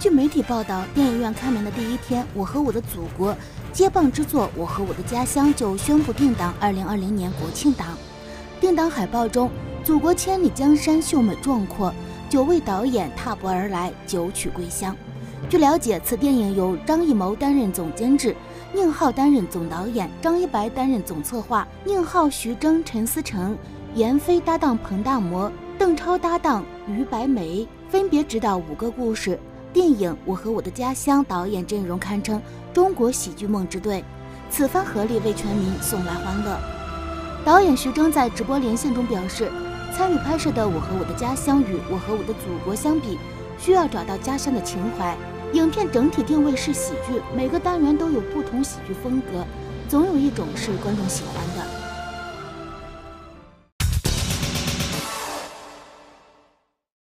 据媒体报道，电影院开门的第一天，《我和我的祖国》接棒之作《我和我的家乡》就宣布定档二零二零年国庆档。定档海报中，祖国千里江山秀美壮阔，九位导演踏步而来，九曲归乡。据了解，此电影由张艺谋担任总监制，宁浩担任总导演，张一白担任总策划，宁浩、徐峥、陈思诚、闫飞搭档彭大魔，邓超搭档于白眉，分别执导五个故事。电影《我和我的家乡》导演阵容堪称中国喜剧梦之队，此番合力为全民送来欢乐。导演徐峥在直播连线中表示，参与拍摄的《我和我的家乡》与《我和我的祖国》相比，需要找到家乡的情怀。影片整体定位是喜剧，每个单元都有不同喜剧风格，总有一种是观众喜欢的。